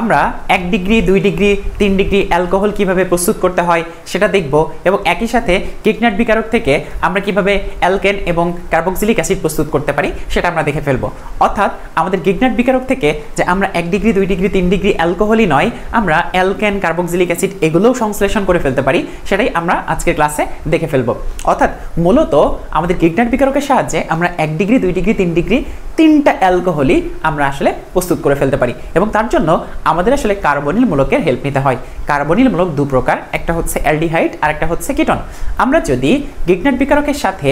আমরা এক ডিগ্রি, দুই ডিগ্রি, তিন ডিগ্রি অ্যালকোহল কীভাবে প্রস্তুত করতে হয় সেটা দেখব এবং একই সাথে কিকনাট বিকারক থেকে আমরা কীভাবে অ্যালকেন এবং কার্বক্সিলিক অ্যাসিড প্রস্তুত করতে পারি সেটা আমরা দেখে ফেলব। অর্থাৎ আমাদের গিগনাট বিকারক থেকে যে আমরা এক ডিগ্রি, দুই ডিগ্রি, তিন ডিগ্রি অ্যালকোহলই নয়, আমরা অ্যালকেন, কার্বক্সিলিক অ্যাসিড এগুলোও সংশ্লেষণ করে ফেলতে পারি সেটাই আমরা আজকের ক্লাসে দেখে ফেলব। অর্থাৎ মূলত আমাদের গিগনাট বিকারকের সাহায্যে আমরা এক ডিগ্রি, দুই ডিগ্রি, তিন ডিগ্রি তিনটা অ্যালকোহলই আমরা আসলে প্রস্তুত করে ফেলতে পারি। এবং তার জন্য আমাদের আসলে কার্বনিল মূলকের হেল্প নিতে হয়। কার্বনিল মূলক দু প্রকার, একটা হচ্ছে অ্যালডিহাইড আর একটা হচ্ছে কিটন। আমরা যদি গিগনাট বিকারকের সাথে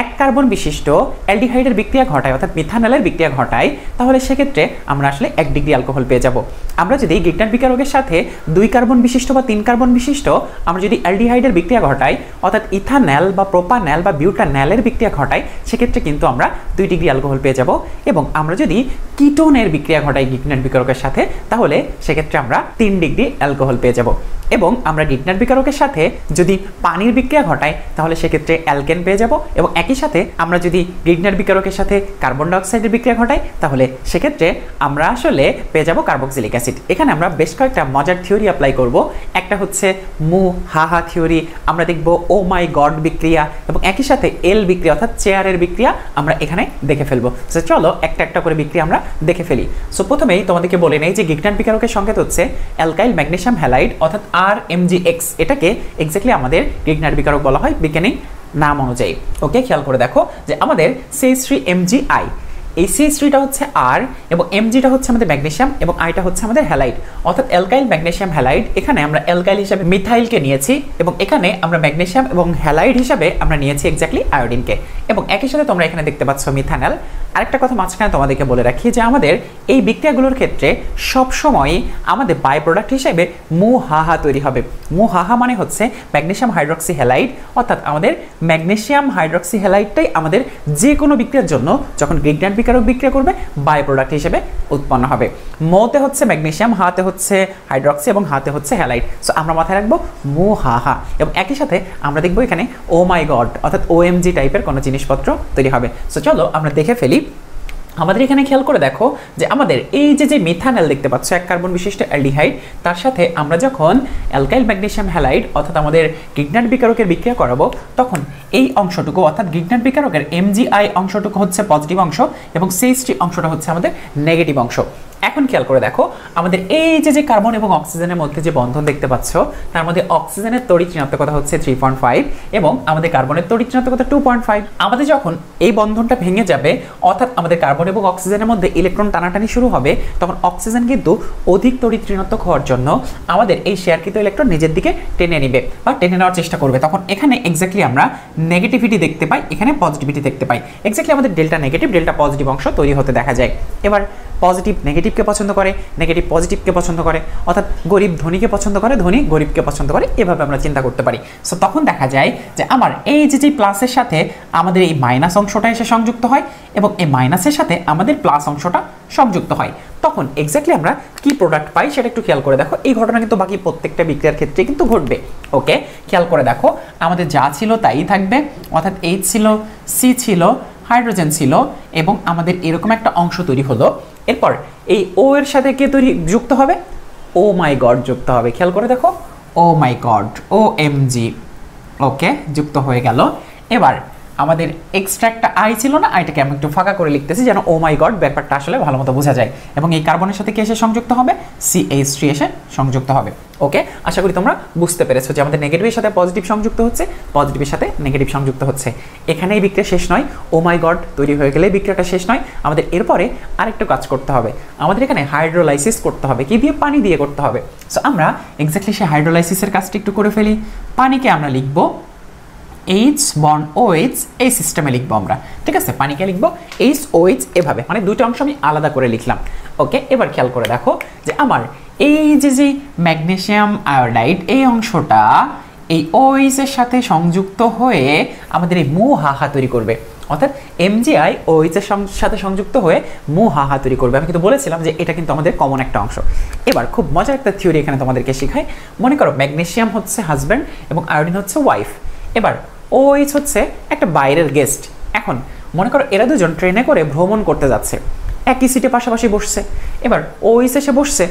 এক কার্বন বিশিষ্ট অ্যালডিহাইডের বিক্রিয়া ঘটায়, অর্থাৎ মিথানলের বিক্রিয়া ঘটায়, তাহলে সেক্ষেত্রে আমরা আসলে এক ডিগ্রি অ্যালকোহল পেয়ে যাব। আমরা যদি গিগনাট বিকারকের সাথে দুই কার্বন বিশিষ্ট বা তিন কার্বন বিশিষ্ট, আমরা যদি অ্যালডিহাইডের বিক্রিয়া ঘটাই, অর্থাৎ ইথানল বা প্রোপানল বা বিউটানলের বিক্রিয়া ঘটাই, সেক্ষেত্রে কিন্তু আমরা দুই ডিগ্রি অ্যালকোহল পেয়ে যাব। এবং আমরা যদি কিটোনের বিক্রিয়া ঘটাই গিগনাট বিকারকের সাথে, তাহলে সেক্ষেত্রে আমরা তিন ডিগ্রি অ্যালকোহল পেয়ে যাব। এবং আমরা গিগনাট বিকারকের সাথে যদি পানির বিক্রিয়া ঘটাই, তাহলে সেক্ষেত্রে অ্যালকেন পেয়ে যাব এবং একই সাথে আমরা যদি গিগনাট বিকারকের সাথে কার্বন ডাইঅক্সাইডের বিক্রিয়া ঘটাই, তাহলে সেক্ষেত্রে আমরা আসলে পেয়ে যাব কার্বক্সিলিক অ্যাসিড এখানে আমরা বেশ কয়েকটা মজার থিওরি অ্যাপ্লাই করব। একটা হচ্ছে মু, হা হা থিওরি আমরা দেখব, ও মাই গড বিক্রিয়া, এবং একই সাথে এল বিক্রিয়া, অর্থাৎ চেয়ারের বিক্রিয়া আমরা এখানে দেখে ফেলব। সো চলো একটা একটা করে বিক্রিয়া আমরা দেখে ফেলি। সো প্রথমেই তোমাদেরকে বলে নেই যে গিগনাট বিকারকের সংকেত হচ্ছে অ্যালকাইল ম্যাগনেশিয়াম হ্যালাইড অর্থাৎ আর এম জি এক্স এটাকে এক্স্যাক্টলি আমাদের গিগনাট বিকারক বলা হয় বিজ্ঞানিক নাম অনুযায়ী। ওকে খেয়াল করে দেখো যে আমাদের সেই থ্রি আই এই সিএস থ্রিটা হচ্ছে আর এবং এমজিটা হচ্ছে আমাদের ম্যাগনেশিয়াম এবং আইটা হচ্ছে আমাদের হ্যালাইট অর্থাৎ অ্যালকাইল ম্যাগনেশিয়াম হ্যালাইট এখানে আমরা অ্যালকাইল হিসাবে মিথাইলকে নিয়েছি এবং এখানে আমরা ম্যাগনেশিয়াম এবং হ্যালাইড হিসাবে আমরা নিয়েছি এক্স্যাক্টলি আয়োডিনকে। এবং একই সাথে তোমরা এখানে দেখতে পাচ্ছ মিথানল। আরেকটা কথা মাঝখানে তোমাদেরকে বলে রাখি যে আমাদের এই বিক্রিয়াগুলোর ক্ষেত্রে সবসময় আমাদের বাই প্রোডাক্ট হিসেবে মু হাহা তৈরি হবে। মু হাহা মানে হচ্ছে ম্যাগনেশিয়াম হাইড্রক্সি হ্যালাইড অর্থাৎ আমাদের ম্যাগনেশিয়াম হাইড্রক্সি হ্যালাইডটাই আমাদের যে কোনো বিক্রিয়ার জন্য যখন গ্রিগন্যান্ট বিকারক বিক্রিয়া করবে বাই প্রোডাক্ট হিসেবে উৎপন্ন হবে। মোতে হচ্ছে ম্যাগনেশিয়াম, হাতে হচ্ছে হাইড্রক্সি এবং হাতে হচ্ছে হ্যালাইট সো আমরা মাথায় রাখব মো হা হা এবং একই সাথে আমরা দেখব এখানে, ও মাই গড, অর্থাৎ ও এম জি টাইপের কোনো জিনিসপত্র তৈরি হবে। সো চলো আমরা দেখে ফেলি। আমাদের এখানে খেয়াল করে দেখো যে আমাদের এই যে যে মিথানল দেখতে পাচ্ছ, এক কার্বন বিশিষ্ট অ্যালডিহাইড, তার সাথে আমরা যখন অ্যালকাইল ম্যাগনেশিয়াম হ্যালাইড, অর্থাৎ আমাদের গিগনাট বিকারকের বিক্রিয়া করাবো, তখন এই অংশটুকু, অর্থাৎ গিগনাট বিকারকের এমজিআই অংশটুকু হচ্ছে পজিটিভ অংশ এবং সিএসটি অংশটা হচ্ছে আমাদের নেগেটিভ অংশ। এখন খেয়াল করে দেখো, আমাদের এই যে যে কার্বন এবং অক্সিজেনের মধ্যে যে বন্ধন দেখতে পাচ্ছ, তার মধ্যে অক্সিজেনের তড়িৎ ঋণাত্মকতা হচ্ছে থ্রি পয়েন্ট ফাইভ এবং আমাদের কার্বনের তড়িৎ ঋণাত্মকতা টু পয়েন্ট ফাইভ আমাদের যখন এই বন্ধনটা ভেঙে যাবে, অর্থাৎ আমাদের কার্বন এবং অক্সিজেনের মধ্যে ইলেকট্রন টানাটানি শুরু হবে, তখন অক্সিজেন কিন্তু অধিক তড়িৎ ঋণাত্মক হওয়ার জন্য আমাদের এই শেয়ারকৃত ইলেকট্রন নিজের দিকে টেনে নিবে বা টেনে নেওয়ার চেষ্টা করবে। তখন এখানে এক্স্যাক্টলি আমরা নেগেটিভিটি দেখতে পাই, এখানে পজিটিভিটি দেখতে পাই। এক্স্যাক্টলি আমাদের ডেল্টা নেগেটিভ ডেল্টা পজিটিভ অংশ তৈরি হতে দেখা যায়। এবার পজিটিভ নেগেটিভকে পছন্দ করে নেগেটিভ পজিটিভকে পছন্দ করে, অর্থাৎ গরিব ধনীকে পছন্দ করে, ধনী গরিবকে পছন্দ করে, এভাবে আমরা চিন্তা করতে পারি। সো তখন দেখা যায় যে আমার এই যে যে প্লাসের সাথে আমাদের এই মাইনাস অংশটা এসে সংযুক্ত হয় এবং এই মাইনাসের সাথে আমাদের প্লাস অংশটা সংযুক্ত হয়। তখন এক্স্যাক্টলি আমরা কি প্রোডাক্ট পাই সেটা একটু খেয়াল করে দেখো। এই ঘটনা কিন্তু বাকি প্রত্যেকটা বিক্রিয়ার ক্ষেত্রে কিন্তু ঘটবে। ওকে খেয়াল করে দেখো, আমাদের যা ছিল তাই থাকবে। অর্থাৎ এইচ ছিল সি ছিল হাইড্রোজেন ছিল এবং আমাদের এরকম একটা অংশ তৈরি হলো। এরপর এই ও এর সাথে কে তৈরি যুক্ত হবে? ও মাই গড, যুক্ত হবে। খেয়াল করে দেখো। ও মাই গড, ও এম জি। ওকে, যুক্ত হয়ে গেল। এবার আমাদের এক্সট্রা একটা আই ছিল না আইটাকে আমি একটু ফাঁকা করে লিখতেছি যেন ও মাই গড ব্যাপারটা আসলে ভালো মতো বোঝা যায়। এবং এই কার্বনের সাথে কে এসে সংযুক্ত হবে? সি এইচ থ্রি এসে সংযুক্ত হবে। ওকে আশা করি তোমরা বুঝতে পেরেছ যে আমাদের নেগেটিভের সাথে পজিটিভ সংযুক্ত হচ্ছে পজিটিভের সাথে নেগেটিভ সংযুক্ত হচ্ছে। এখানেই বিক্রিয়া শেষ নয়। ও মাই গড তৈরি হয়ে গেলে বিক্রিয়াটা শেষ নয়। আমাদের এরপরে আরেকটু কাজ করতে হবে। আমাদের এখানে হাইড্রোলাইসিস করতে হবে। কি দিয়ে? পানি দিয়ে করতে হবে। সো আমরা এক্স্যাক্টলি সেই হাইড্রোলাইসিসের কাজটা একটু করে ফেলি। পানিকে আমরা লিখব এইচ বন ওএইচ এই সিস্টেমে লিখব আমরা। ঠিক আছে? পানিকে লিখব। এইচ ওএইচ এভাবে। মানে দুইটা অংশ আমি আলাদা করে লিখলাম। ওকে? এবার খেয়াল করে দেখো যে আমার এই যে যে ম্যাগনেশিয়াম আয়োডাইড, এই অংশটা এই ওএইচ এর সাথে সংযুক্ত হয়ে আমাদের এই মু হাহা তৈরি করবে। অর্থাৎ এমজিআই ওএইচ এর সাথে সংযুক্ত হয়ে মু হাহা তৈরি করবে। আমি কিন্তু বলেছিলাম যে এটা কিন্তু আমাদের কমন একটা অংশ। এবার খুব মজার একটা থিওরি এখানে তোমাদেরকে শেখায় মনে করো, ম্যাগনেশিয়াম হচ্ছে হাজব্যান্ড এবং আয়োডিন হচ্ছে ওয়াইফ এবার ওইচ হচ্ছে একটা বাইরের গেস্ট এখন, মনে করো এরা দুজন ট্রেনে করে ভ্রমণ করতে যাচ্ছে। একই সিটে পাশাপাশি বসছে। এবার ওইস এসে বসছে।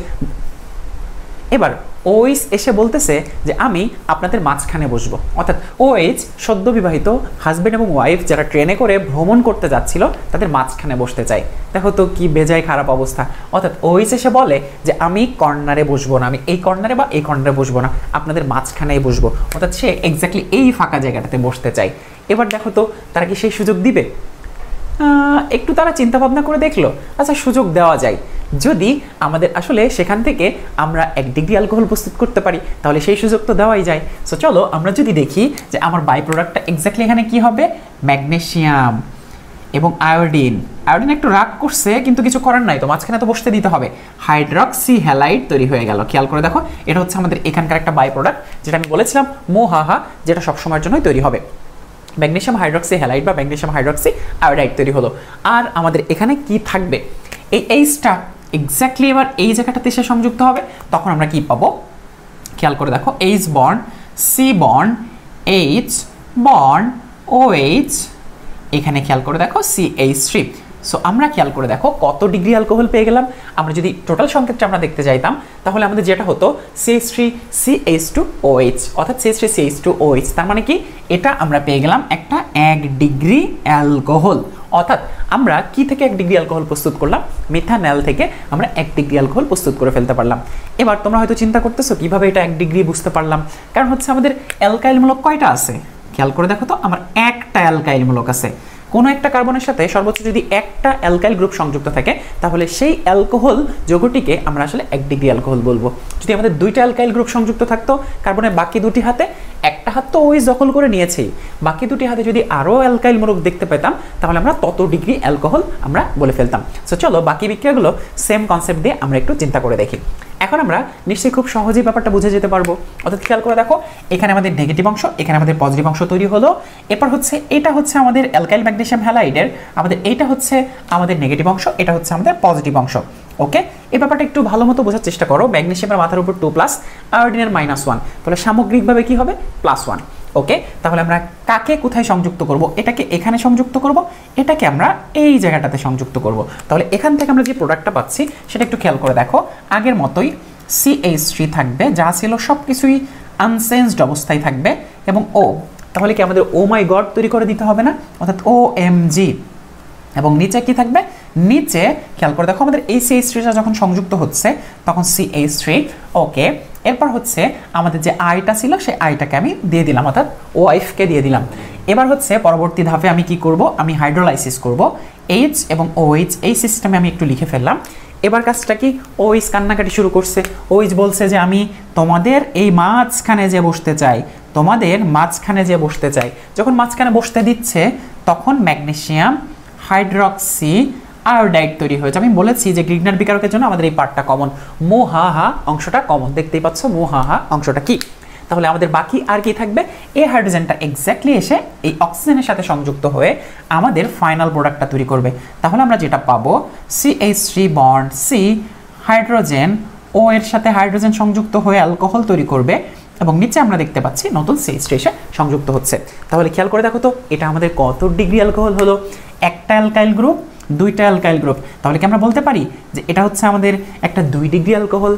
এবার ওইস এসে বলতেছে যে আমি আপনাদের মাঝখানে বসবো। অর্থাৎ ওএইচ সদ্য বিবাহিত হাজব্যান্ড এবং ওয়াইফ যারা ট্রেনে করে ভ্রমণ করতে যাচ্ছিল, তাদের মাঝখানে বসতে চাই। দেখো তো কি বেজায় খারাপ অবস্থা। অর্থাৎ ওইস এসে বলে যে আমি কর্নারে বসবো না, আমি এই কর্নারে বা এই কর্নারে বসবো না, আপনাদের মাঝখানেই বসবো। অর্থাৎ সে এক্স্যাক্টলি এই ফাঁকা জায়গাটাতে বসতে চাই। এবার দেখো তো তারা কি সেই সুযোগ দিবে? একটু তারা চিন্তা ভাবনা করে দেখল আচ্ছা সুযোগ দেওয়া যায়। যদি আমাদের আসলে সেখান থেকে আমরা এক ডিগ্রি অ্যালকোহল প্রস্তুত করতে পারি, তাহলে সেই সুযোগ তো দেওয়াই যায়। সো চলো আমরা যদি দেখি যে আমার বাই প্রোডাক্টটা এক্স্যাক্টলি এখানে কি হবে? ম্যাগনেশিয়াম এবং আয়োডিন আয়োডিন একটু রাগ করছে, কিন্তু কিছু করার নাই তো, মাঝখানে তো বসতে দিতে হবে। হাইড্রক্সি হ্যালাইড তৈরি হয়ে গেল। খেয়াল করে দেখো, এটা হচ্ছে আমাদের এখানকার একটা বাই প্রোডাক্ট যেটা আমি বলেছিলাম, মোহাহা, যেটা সবসময়ের জন্যই তৈরি হবে। ম্যাগনেশিয়াম হাইড্রক্সি হ্যালাইড বা ম্যাগনেশিয়াম হাইড্রক্সি আয়োডাইড তৈরি হলো। আর আমাদের এখানে কি থাকবে? এই এইচটা এক্স্যাক্টলি এবার এই জায়গাটাতে এসে সংযুক্ত হবে, তখন আমরা কি পাবো? খেয়াল করে দেখো H born C born H born ও এইচ এখানে খেয়াল করে দেখো সি এইচ থ্রি সো আমরা খেয়াল করে দেখো কত ডিগ্রি অ্যালকোহল পেয়ে গেলাম। আমরা যদি টোটাল সংকেতটা আমরা দেখতে যাইতাম, তাহলে আমাদের যেটা হতো CH three C H two O H অর্থাৎ CH three C H two O H তার মানে কি? এটা আমরা পেয়ে গেলাম একটা এক ডিগ্রি অ্যালকোহল অর্থাৎ আমরা কি থেকে এক ডিগ্রি অ্যালকোহল প্রস্তুত করলাম? মিথানল থেকে আমরা এক ডিগ্রি অ্যালকোহল প্রস্তুত করে ফেলতে পারলাম। এবার তোমরা হয়তো চিন্তা করতেছো, কীভাবে এটা এক ডিগ্রি বুঝতে পারলাম? কারণ হচ্ছে আমাদের অ্যালকাইলমূলক কয়টা আছে? খেয়াল করে দেখো তো, আমার একটা অ্যালকাইলমূলক আছে। কোনো একটা কার্বনের সাথে সর্বোচ্চ যদি একটা অ্যালকাইল গ্রুপ সংযুক্ত থাকে, তাহলে সেই অ্যালকোহল যৌগটিকে আমরা আসলে এক ডিগ্রি অ্যালকোহল বলব। যদি আমাদের দুইটা অ্যালকাইল গ্রুপ সংযুক্ত থাকতো, কার্বনের বাকি দুটি হাতে একটা হাত তো ওই দখল করে নিয়েছেই বাকি দুটি হাতে যদি আরও অ্যালকাইল মোরক দেখতে পেতাম, তাহলে আমরা তত ডিগ্রি অ্যালকোহল আমরা বলে ফেলতাম। সো চলো বাকি বিক্রিয়াগুলো সেম কনসেপ্ট দিয়ে আমরা একটু চিন্তা করে দেখি। এখন আমরা নিশ্চয়ই খুব সহজেই ব্যাপারটা বুঝে যেতে পারব। অর্থাৎ খেয়াল করে দেখো, এখানে আমাদের নেগেটিভ অংশ, এখানে আমাদের পজিটিভ অংশ তৈরি হলো। এরপর হচ্ছে, এটা হচ্ছে আমাদের অ্যালকাইল ম্যাগনেশিয়াম হ্যালাইডের, আমাদের এইটা হচ্ছে আমাদের নেগেটিভ অংশ, এটা হচ্ছে আমাদের পজিটিভ অংশ। ওকে এই ব্যাপারটা একটু ভালো মতো বোঝার চেষ্টা করো। ম্যাগনেশিয়ামের মাথার উপর টু প্লাস আয়োডিনের মাইনাস ওয়ান তাহলে সামগ্রিকভাবে কি হবে? প্লাস ওয়ান ওকে তাহলে আমরা কাকে কোথায় সংযুক্ত করব? এটাকে এখানে সংযুক্ত করব, এটাকে আমরা এই জায়গাটাতে সংযুক্ত করব। তাহলে এখান থেকে আমরা যে প্রোডাক্টটা পাচ্ছি, সেটা একটু খেয়াল করে দেখো। আগের মতোই সিএইচ থ্রি থাকবে, যা ছিল সব কিছুই আনসেন্সড অবস্থায় থাকবে। এবং ও তাহলে কি আমাদের ও মাই গড তৈরি করে দিতে হবে না? অর্থাৎ ও এম জি এবং নিচে কি থাকবে? নিচে খেয়াল করে দেখো আমাদের এই সিএইচ থ্রিটা যখন সংযুক্ত হচ্ছে, তখন সিএইচ থ্রি ওকে এরপর হচ্ছে আমাদের যে আইটা ছিল, সেই আইটাকে আমি দিয়ে দিলাম, অর্থাৎ ওয়াইফকে দিয়ে দিলাম। এবার হচ্ছে পরবর্তী ধাপে আমি কি করব? আমি হাইড্রোলাইসিস করব। এইচ এবং ওএইচ এই সিস্টেমে আমি একটু লিখে ফেললাম। এবার কাজটা কি? ওইস কান্নাকাটি শুরু করছে। ওইস বলছে যে আমি তোমাদের এই মাঝখানে যে বসতে চাই, তোমাদের মাঝখানে যে বসতে চাই, যখন মাঝখানে বসতে দিচ্ছে, তখন ম্যাগনেশিয়াম হাইড্রক্সি আয়োডাইড তৈরি হয়েছে। আমি বলেছি যে গ্রিগনার বিকারকের জন্য আমাদের এই পার্টটা কমন মোহাহা অংশটা কমন দেখতেই পাচ্ছ মোহাহা অংশটা কি? তাহলে আমাদের বাকি আর কি থাকবে? এই হাইড্রোজেনটা এক্স্যাক্টলি এসে এই অক্সিজেনের সাথে সংযুক্ত হয়ে আমাদের ফাইনাল প্রোডাক্টটা তৈরি করবে। তাহলে আমরা যেটা পাবো C H three bond C hydrogen ও এর সাথে হাইড্রোজেন সংযুক্ত হয়ে অ্যালকোহল তৈরি করবে এবং নিচে আমরা দেখতে পাচ্ছি নতুন সিএইচ থ্রি এসে সংযুক্ত হচ্ছে। তাহলে খেয়াল করে দেখো তো, এটা আমাদের কত ডিগ্রি অ্যালকোহল হলো? একটা অ্যালকাইল গ্রুপ দুইটা অ্যালকাইল গ্রুপ তাহলে কি আমরা বলতে পারি যে এটা হচ্ছে আমাদের একটা দুই ডিগ্রি অ্যালকোহল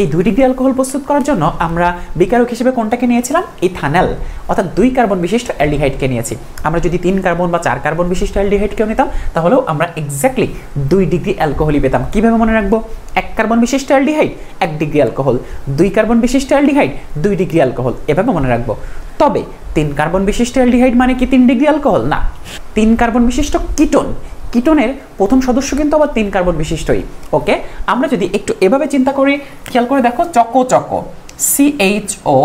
এই দুই ডিগ্রি অ্যালকোহল প্রস্তুত করার জন্য আমরা বিকারক হিসেবে কোনটাকে নিয়েছিলাম? ইথানল অর্থাৎ দুই কার্বন বিশিষ্ট অ্যালডিহাইডকে নিয়েছি। আমরা যদি তিন কার্বন বা চার কার্বন বিশিষ্ট অ্যালডিহাইডকেও নিতাম, তাহলেও আমরা এক্স্যাক্টলি দুই ডিগ্রি অ্যালকোহলই পেতাম। কীভাবে মনে রাখব? এক কার্বন বিশিষ্ট অ্যালডিহাইড, এক ডিগ্রি অ্যালকোহল দুই কার্বন বিশিষ্ট অ্যালডিহাইড, দুই ডিগ্রি অ্যালকোহল এভাবে মনে রাখব। তবে তিন কার্বন বিশিষ্ট অ্যালডিহাইড মানে কি তিন ডিগ্রি অ্যালকোহল না। তিন কার্বন বিশিষ্ট কিটোন কিটোনের প্রথম সদস্য কিন্তু আবার তিন কার্বন বিশিষ্টই। ওকে? আমরা যদি একটু এভাবে চিন্তা করি, খেয়াল করে দেখো, চকো চকো সিএইচও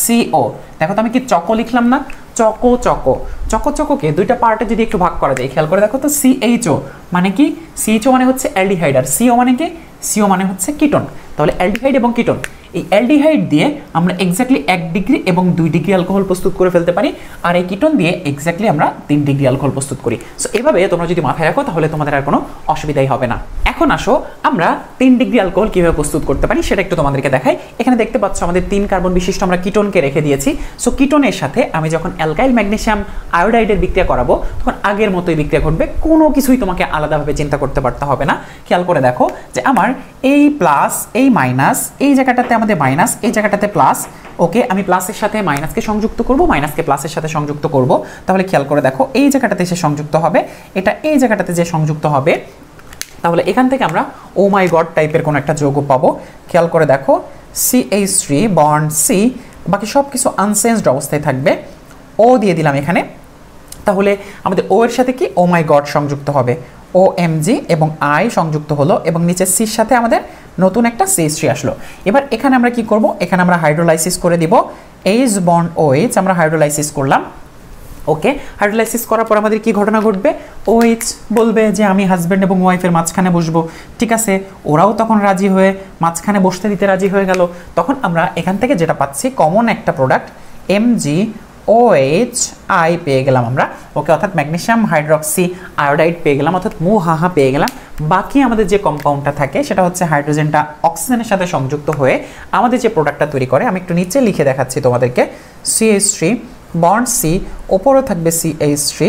সিও দেখো তো আমি কি চকো লিখলাম না? Choco choco. চকো চকোকে দুইটা পার্টে যদি একটু ভাগ করা যায়, খেয়াল করে দেখো তো সিএইচও মানে কি? সিএইচও মানে হচ্ছে অ্যালডিহাইড আর সিও মানে কি? সিও মানে হচ্ছে কিটোন। তাহলে অ্যালডিহাইড এবং কিটোন, এই অ্যালডিহাইড দিয়ে আমরা এক্স্যাক্টলি এক ডিগ্রি এবং দুই ডিগ্রি অ্যালকোহল প্রস্তুত করে ফেলতে পারি, আর এই কিটোন দিয়ে এক্স্যাক্টলি আমরা তিন ডিগ্রি অ্যালকোহল প্রস্তুত করি। সো এভাবে তোমরা যদি মাথায় রাখো, তাহলে তোমাদের আর কোনো অসুবিধাই হবে না। এখন আসো, আমরা তিন ডিগ্রি অ্যালকোহল কীভাবে প্রস্তুত করতে পারি সেটা একটু তোমাদেরকে দেখাই। এখানে দেখতে পাচ্ছ আমাদের তিন কার্বন বিশিষ্ট আমরা কিটোনকে রেখে দিয়েছি। সো কিটোনের সাথে আমি যখন অ্যালকাইল ম্যাগনেসিয়াম আয়োডাইডের বিক্রিয়া করাবো, তখন আগের মতোই বিক্রিয়া ঘটবে। কোনো কিছুই তোমাকে আলাদাভাবে চিন্তা করতে পারতে হবে না। খেয়াল করে দেখো যে আমার এই প্লাস এই মাইনাস এই জায়গাটাতে আমাদের মাইনাস এই জায়গাটাতে প্লাস ওকে আমি প্লাসের সাথে মাইনাসকে সংযুক্ত করব মাইনাসকে প্লাসের সাথে সংযুক্ত করব। তাহলে খেয়াল করে দেখো, এই জায়গাটাতে সে সংযুক্ত হবে। এটা এই জায়গাটাতে যে সংযুক্ত হবে তাহলে এখান থেকে আমরা, ও মাই গড টাইপের কোনো একটা যৌগ পাবো। খেয়াল করে দেখো, C H three bond C, বাকি সব কিছু আনসেন্সড অবস্থায় থাকবে। ও দিয়ে দিলাম এখানে। তাহলে আমাদের ও এর সাথে কি? ও মাই গড সংযুক্ত হবে। ও এম জি এবং আই সংযুক্ত হলো এবং নিচে সির সাথে আমাদের নতুন একটা সি থ্রি আসলো। এবার এখানে আমরা কি করব? এখানে আমরা হাইড্রোলাইসিস করে দিব। এইচ বন্ড ও এইচ আমরা হাইড্রোলাইসিস করলাম। ওকে হাইড্রোলাইসিস করার পর আমাদের কি ঘটনা ঘটবে? ওইচ বলবে যে, আমি হাজব্যান্ড এবং ওয়াইফের মাঝখানে বসবো। ঠিক আছে? ওরাও তখন রাজি হয়ে মাঝখানে বসতে দিতে রাজি হয়ে গেল। তখন আমরা এখান থেকে যেটা পাচ্ছি কমন একটা product M G O H I পেয়ে গেলাম আমরা। ওকে অর্থাৎ ম্যাগনেশিয়াম হাইড্রক্সি আয়োডাইড পেয়ে গেলাম, অর্থাৎ মু হাহা পেয়ে গেলাম। বাকি আমাদের যে কম্পাউন্ডটা থাকে, সেটা হচ্ছে হাইড্রোজেনটা অক্সিজেনের সাথে সংযুক্ত হয়ে আমাদের যে প্রোডাক্টটা তৈরি করে, আমি একটু নিচে লিখে দেখাচ্ছি তোমাদেরকে। সিএইচ থ্রি বন্ড সি ওপরে থাকবে সি এইচ থ্রি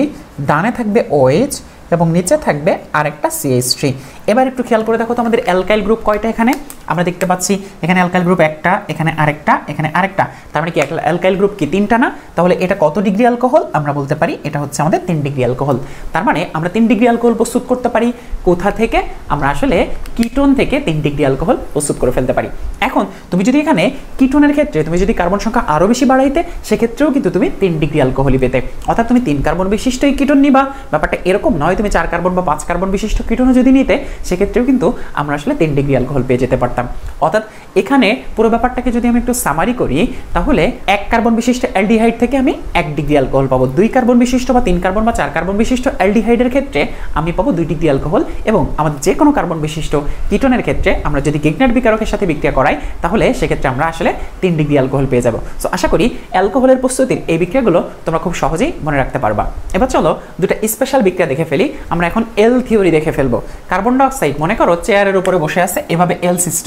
ডানে থাকবে ওএইচ এবং নিচে থাকবে আরেকটা সিএইচ থ্রি এবার একটু খেয়াল করে দেখো তো আমাদের অ্যালকাইল গ্রুপ কয়টা এখানে? আমরা দেখতে পাচ্ছি এখানে অ্যালকাইল গ্রুপ একটা, এখানে আরেকটা এখানে আরেকটা। তার মানে কি অ্যালকাইল গ্রুপ কি তিনটা না? তাহলে এটা কত ডিগ্রি অ্যালকোহল আমরা বলতে পারি এটা হচ্ছে আমাদের তিন ডিগ্রি অ্যালকোহল তার মানে আমরা তিন ডিগ্রি অ্যালকোহল প্রস্তুত করতে পারি। কোথা থেকে? আমরা আসলে কিটোন থেকে তিন ডিগ্রি অ্যালকোহল প্রস্তুত করে ফেলতে পারি। এখন, তুমি যদি এখানে কিটোনের ক্ষেত্রে, তুমি যদি কার্বন সংখ্যা আরও বেশি বাড়াইতে, সেক্ষেত্রেও কিন্তু তুমি তিন ডিগ্রি অ্যালকোহলই পেতে। অর্থাৎ তুমি তিন কার্বন বিশিষ্ট এই কিটোন নিবা। ব্যাপারটা এরকম নয়, তুমি চার কার্বন বা পাঁচ কার্বন বিশিষ্ট কিটোনও যদি নিতে, সেক্ষেত্রেও কিন্তু আমরা আসলে তিন ডিগ্রি অ্যালকোহল পেয়ে যেতে পারতাম। অর্থাৎ এখানে পুরো ব্যাপারটাকে যদি আমি একটু সামারি করি, তাহলে এক কার্বন বিশিষ্ট অ্যালডিহাইড থেকে আমি এক ডিগ্রি অ্যালকোহল পাবো। দুই কার্বন বিশিষ্ট বা তিন কার্বন বা চার কার্বন বিশিষ্ট অ্যালডিহাইডের ক্ষেত্রে আমি পাবো দুই ডিগ্রি অ্যালকোহল এবং আমাদের যে কোনো কার্বন বিশিষ্ট কিটোনের ক্ষেত্রে আমরা যদি গিগনেট বিকারকের সাথে বিক্রিয়া করাই, তাহলে সেক্ষেত্রে আমরা আসলে তিন ডিগ্রি অ্যালকোহল পেয়ে যাব। সো আশা করি অ্যালকোহলের প্রস্তুতির এই বিক্রিয়াগুলো তোমরা খুব সহজেই মনে রাখতে পারবা। এবার চলো দুটা স্পেশাল বিক্রিয়া দেখে ফেলি। আমরা এখন এল থিওরি দেখে ফেলব। কার্বন ডাইঅক্সাইড মনে করো চেয়ারের উপরে বসে আছে, এভাবে এল সিস্টেমে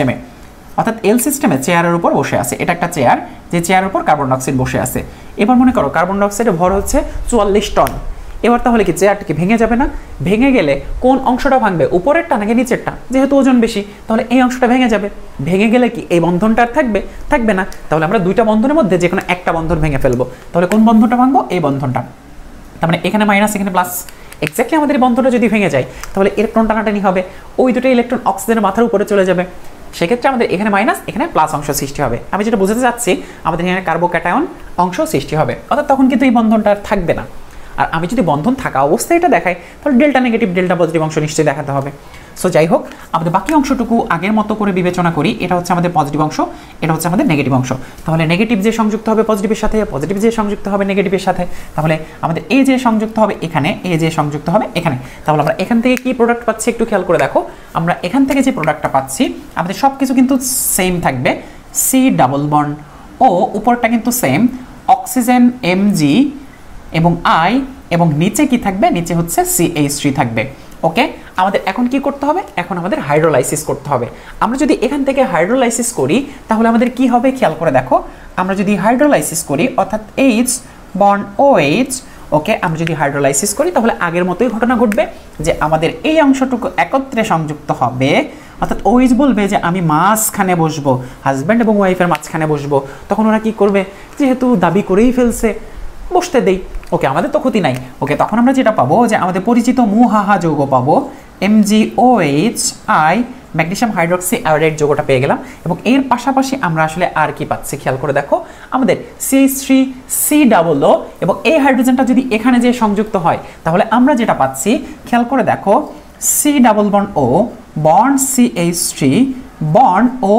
অর্থাৎ এল সিস্টেমে চেয়ারের উপর বসে আছে। এটা একটা চেয়ার যে চেয়ারের উপর কার্বন ডাইঅক্সাইড বসে আছে। এবার মনে করো কার্বন ডাইঅক্সাইডের ভর হচ্ছে চুয়াল্লিশ টন এবার তাহলে কি চেয়ারটা কি ভেঙে যাবে না? ভেঙে গেলে কোন অংশটা ভাঙবে? উপরেরটা নাকি নিচেরটা? যেহেতু ওজন বেশি, তাহলে এই অংশটা ভেঙে যাবে। ভেঙে গেলে কি এই বন্ধনটা আর থাকবে? থাকবে না। তাহলে আমরা দুইটা বন্ধনের মধ্যে যে কোনো একটা বন্ধন ভেঙে ফেলব। তাহলে কোন বন্ধনটা ভাঙবো? এই বন্ধনটা। তার মানে এখানে মাইনাস এখানে প্লাস এক্স্যাক্টলি আমাদের বন্ধনটা যদি ভেঙে যায়, তাহলে ইলেকট্রন টানাটানি হবে। ওই দুটো ইলেকট্রন অক্সিজেনের মাথার উপরে চলে যাবে। সেক্ষেত্রে আমাদের এখানে মাইনাস এখানে প্লাস অংশ সৃষ্টি হবে। আমি যেটা বুঝতে চাচ্ছি, আমাদের এখানে কার্বোক্যাটায়ন অংশ সৃষ্টি হবে। অর্থাৎ তখন কিন্তু এই বন্ধনটা আর থাকবে না। আর আমি যদি বন্ধন থাকা অবস্থায় এটা দেখাই, তাহলে ডেল্টা নেগেটিভ ডেল্টা পজিটিভ অংশ নিশ্চয়ই দেখাতে হবে। সো যাই হোক, আমাদের বাকি অংশটুকু আগের মতো করে বিবেচনা করি। এটা হচ্ছে আমাদের পজিটিভ অংশ, এটা হচ্ছে আমাদের নেগেটিভ অংশ। তাহলে নেগেটিভ যে সংযুক্ত হবে পজিটিভের সাথে পজিটিভ যে সংযুক্ত হবে নেগেটিভের সাথে, তাহলে আমাদের এ যে সংযুক্ত হবে এখানে এ যে সংযুক্ত হবে এখানে। তাহলে আমরা এখান থেকে কি প্রোডাক্ট পাচ্ছি একটু খেয়াল করে দেখো। আমরা এখান থেকে যে প্রোডাক্টটা পাচ্ছি, আমাদের সব কিছু কিন্তু সেম থাকবে। সি ডাবল বন্ড ও উপরটা কিন্তু সেম অক্সিজেন এমজি এবং আই এবং নিচে কি থাকবে? নিচে হচ্ছে সিএইচ থ্রি থাকবে। ওকে আমাদের এখন কি করতে হবে? এখন আমাদের হাইড্রোলাইসিস করতে হবে। আমরা যদি এখান থেকে হাইড্রোলাইসিস করি, তাহলে আমাদের কি হবে? খেয়াল করে দেখো। আমরা যদি হাইড্রোলাইসিস করি, অর্থাৎ এইচ বন ও এইচ ওকে আমরা যদি হাইড্রোলাইসিস করি, তাহলে আগের মতোই ঘটনা ঘটবে যে আমাদের এই অংশটুকু একত্রে সংযুক্ত হবে। অর্থাৎ ওইজ বলবে যে আমি মাঝখানে বসবো হাজব্যান্ড এবং ওয়াইফের মাঝখানে বসবো। তখন ওরা কি করবে? যেহেতু দাবি করেই ফেলছে, বসতে দেই। ওকে, আমাদের তো ক্ষতি নাই। ওকে, তখন আমরা যেটা পাবো, যে আমাদের পরিচিত মুহাহা যৌগ পাবো M G O H I magnesium hydroxy iodide যৌগটা পেয়ে গেলাম। এবং এর পাশাপাশি আমরা আসলে আর কি পাচ্ছি, খেয়াল করে দেখো। আমাদের C three C double O এবং এই হাইড্রোজেনটা যদি এখানে যে সংযুক্ত হয়, তাহলে আমরা যেটা পাচ্ছি, খেয়াল করে দেখো C double bond O bond C H three bond O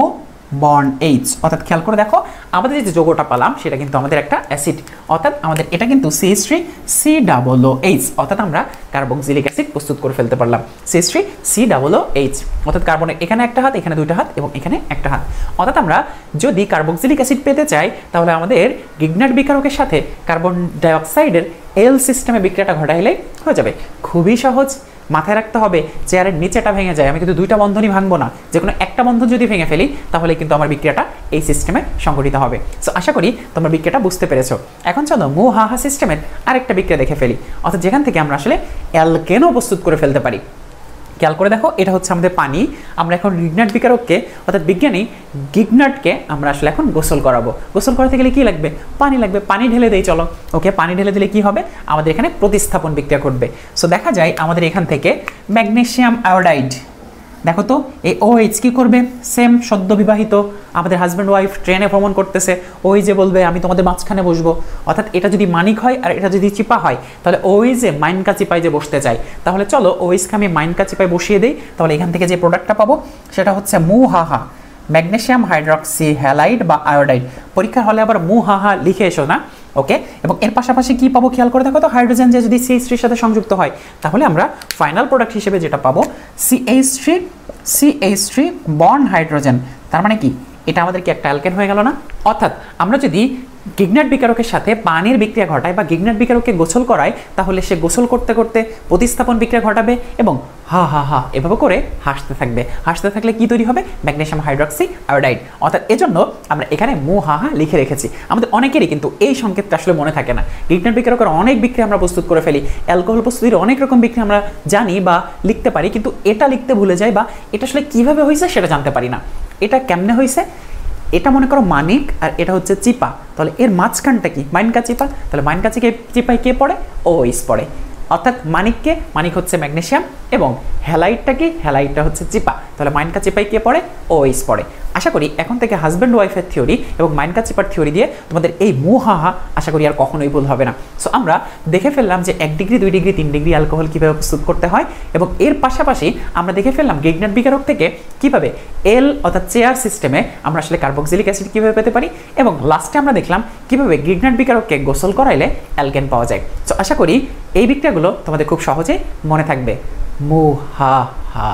bond H. অর্থাৎ খেয়াল করে দেখো, আমাদের যে যৌগটা পেলাম, সেটা কিন্তু আমাদের একটা অ্যাসিড। অর্থাৎ আমাদের এটা কিন্তু CS three C double O H অর্থাৎ আমরা কার্বক্সিলিক অ্যাসিড প্রস্তুত করে ফেলতে পারলাম। CS C double O H অর্থাৎ কার্বনের এখানে একটা হাত, এখানে দুইটা হাত এবং এখানে একটা হাত। অর্থাৎ আমরা যদি কার্বক্সিলিক অ্যাসিড পেতে চাই, তাহলে আমাদের গিগনাট বিকারকের সাথে কার্বন ডাইঅক্সাইডের এল সিস্টেমে বিক্রিয়াটা ঘটাইলেই হয়ে যাবে। খুবই সহজ। মাথায় রাখতে হবে, চেয়ারের নিচেটা ভেঙে যায়। আমি কিন্তু দুইটা বন্ধনই ভাঙবো না। যে কোনো একটা বন্ধন যদি ভেঙে ফেলি তাহলে কিন্তু আমার বিক্রিয়াটা এই সিস্টেমে সংঘটিত হবে। সো আশা করি তোমার বিক্রিয়াটা বুঝতে পেরেছ। এখন চলো মু হা হা সিস্টেমের আরেকটা বিক্রিয়া দেখে ফেলি। অর্থাৎ যেখান থেকে আমরা আসলে অ্যালকেনও প্রস্তুত করে ফেলতে পারি। খেয়াল করে দেখো, এটা হচ্ছে আমাদের পানি। আমরা এখন গিগনাট বিকারককে, অর্থাৎ বিজ্ঞানী গিগনাটকে আমরা আসলে এখন গোসল করাবো। গোসল করাতে গেলে কী লাগবে? পানি লাগবে। পানি ঢেলে দেই, চলো। ওকে, পানি ঢেলে দিলে কি হবে? আমাদের এখানে প্রতিস্থাপন বিক্রিয়া ঘটবে। সো দেখা যায় আমাদের এখান থেকে ম্যাগনেশিয়াম আয়োডাইড দেখো তো, এই এইচ কি করবে? সেম সদ্য বিবাহিত, আমাদের হাজব্যান্ড ওয়াইফ ট্রেনে ভ্রমণ করতেছে, ওই যে বলবে, আমি তোমাদের মাঝখানে বসবো। অর্থাৎ এটা যদি মানিক হয় আর এটা যদি চিপা হয়, তাহলে ওই যে মাইনকা চিপায় যে বসতে চাই তাহলে চলো ওইসকে আমি মাইনকা চিপায় বসিয়ে দিই, তাহলে এখান থেকে যে প্রোডাক্টটা পাবো, সেটা হচ্ছে মু হাহা ম্যাগনেশিয়াম হাইড্রক্সি হ্যালাইড বা আয়োডাইড পরীক্ষার হলে আবার মু হাহা লিখে এসো না। ওকে এবং এর পাশাপাশি কি পাবো খেয়াল করে দেখো তো? হাইড্রোজেন যে যদি সিএইচ থ্রির সাথে সংযুক্ত হয়, তাহলে আমরা ফাইনাল প্রোডাক্ট হিসেবে যেটা পাবো C CH three CH three born hydrogen তার মানে কি? এটা আমাদের কি একটা অ্যালকেন হয়ে গেল না? অর্থাৎ আমরা যদি গিগনাট বিকারকের সাথে পানির বিক্রিয়া ঘটায় বা গিগনাট বিকারককে গোসল করায়, তাহলে সে গোসল করতে করতে প্রতিস্থাপন বিক্রিয়া ঘটাবে এবং হা হা হা এভাবে করে হাসতে থাকবে। হাসতে থাকলে কি তৈরি হবে? ম্যাগনেশিয়াম হাইড্রক্সি আয়োডাইড অর্থাৎ এজন্য আমরা এখানে মু, হা হা লিখে রেখেছি। আমাদের অনেকেরই কিন্তু এই সংকেতটা আসলে মনে থাকে না। গিগনাট বিকারকের অনেক বিক্রিয়া আমরা প্রস্তুত করে ফেলি। অ্যালকোহল প্রস্তুতির অনেক রকম বিক্রিয়া আমরা জানি বা লিখতে পারি, কিন্তু এটা লিখতে ভুলে যাই বা এটা আসলে কীভাবে হয়েছে সেটা জানতে পারি না। এটা কেমনে হয়েছে এটা মনে করো মানিক আর এটা হচ্ছে চিপা। তাহলে এর মাঝখানটা কি? মাইনকা চিপা? তাহলে মাইনকা চিকে, চিপায় কে পড়ে? ও ইস পড়ে। অর্থাৎ মানিককে, মানিক হচ্ছে ম্যাগনেশিয়াম এবং হ্যালাইটটা কি? হ্যালাইটটা হচ্ছে চিপা। তাহলে মাইনকা চিপাই কে পড়ে? ও ইস পড়ে। আশা করি এখন থেকে হাজব্যান্ড ওয়াইফের থিওরি এবং মাইনকা চিপার থিওরি দিয়ে তোমাদের এই মুহাহা আশা করি আর কখনোই ভুল হবে না। সো আমরা দেখে ফেললাম যে এক ডিগ্রি দুই ডিগ্রি তিন ডিগ্রি অ্যালকোহল কীভাবে প্রস্তুত করতে হয় এবং এর পাশাপাশি আমরা দেখে ফেললাম গিগনাট বিকারক থেকে কীভাবে এল অর্থাৎ চেয়ার সিস্টেমে আমরা আসলে কার্বক্সিলিক অ্যাসিড কীভাবে পেতে পারি এবং লাস্টে আমরা দেখলাম কীভাবে গিগনাট বিকারককে গোসল করাইলে অ্যালকেন পাওয়া যায়। সো আশা করি এই বিক্রিয়াগুলো তোমাদের খুব সহজে মনে থাকবে। মুহা হা